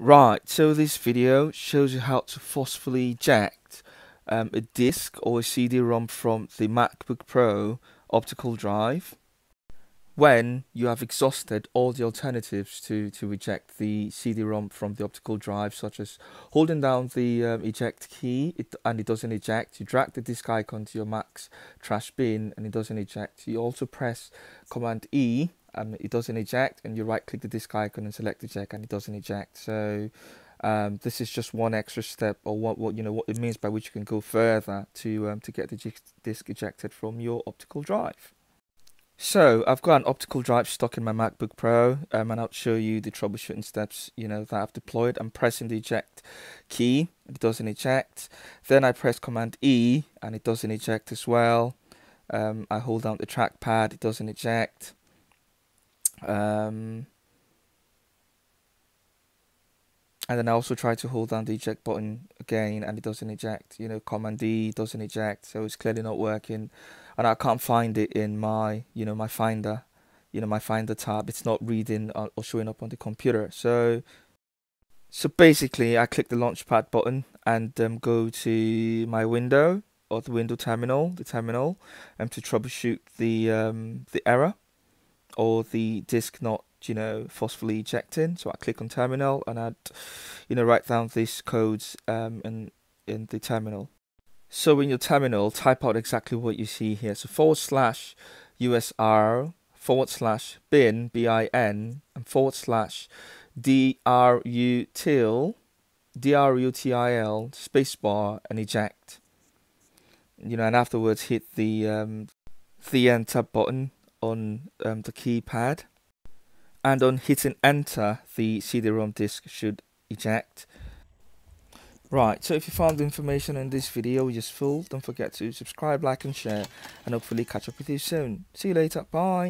Right, so this video shows you how to forcefully eject um, a disk or a CD-ROM from the MacBook Pro optical drive when you have exhausted all the alternatives to, to eject the CD-ROM from the optical drive, such as holding down the um, eject key it, and it doesn't eject. You drag the disk icon to your Mac's trash bin and it doesn't eject. You also press Command E um, it doesn't eject and you right click the disk icon and select eject and it doesn't eject. So um, this is just one extra step or what, what you know what it means by which you can go further to um, to get the disk ejected from your optical drive. So I've got an optical drive stuck in my MacBook Pro um, and I'll show you the troubleshooting steps you know that I've deployed. I'm pressing the eject key it doesn't eject. Then I press command E and it doesn't eject as well. Um, I hold down the trackpad it doesn't eject um, and then I also try to hold down the eject button again and it doesn't eject. You know, Command D doesn't eject, so it's clearly not working. And I can't find it in my, you know, my Finder, you know, my Finder tab. It's not reading or showing up on the computer. So, so basically, I click the Launchpad button and um, go to my window or the window terminal, the terminal, and um, to troubleshoot the um, the error or the disk not you know forcefully ejecting so I click on terminal and I'd you know write down these codes um, in in the terminal. So in your terminal type out exactly what you see here. So forward slash usr forward slash bin bin and forward slash drutil drutil spacebar and eject. You know and afterwards hit the um, the enter button on um, the keypad and on hitting enter the CD-ROM disk should eject. Right, so if you found the information in this video useful, don't forget to subscribe, like and share and hopefully catch up with you soon. See you later, bye!